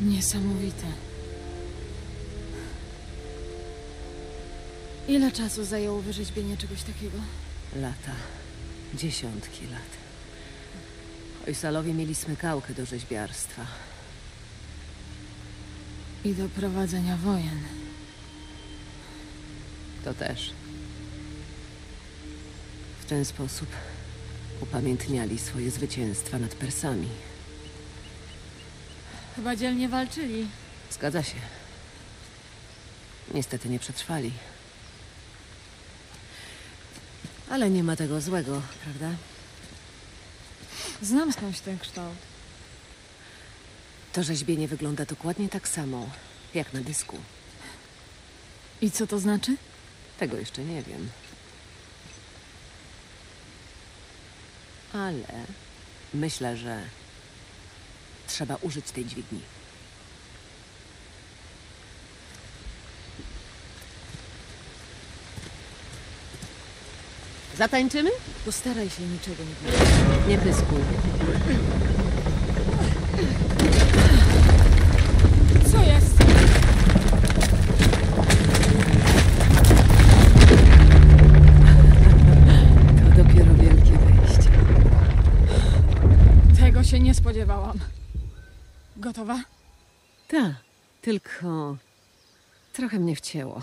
Niesamowite. Ile czasu zajęło wyrzeźbienie czegoś takiego? Lata. Dziesiątki lat. Ojsalowie mieli smykałkę do rzeźbiarstwa. I do prowadzenia wojen. To też. W ten sposób upamiętniali swoje zwycięstwa nad Persami. Chyba dzielnie walczyli. Zgadza się. Niestety nie przetrwali. Ale nie ma tego złego, prawda? Znam skądś ten kształt. To rzeźbienie wygląda dokładnie tak samo, jak na dysku. I co to znaczy? Tego jeszcze nie wiem. Ale myślę, że trzeba użyć tej dźwigni. Zatańczymy? Postaraj się niczego nie powiedzieć. Nie pyskuj. Co jest? To dopiero wielkie wejście. Tego się nie spodziewałam. Gotowa? Tak, tylko trochę mnie wcięło.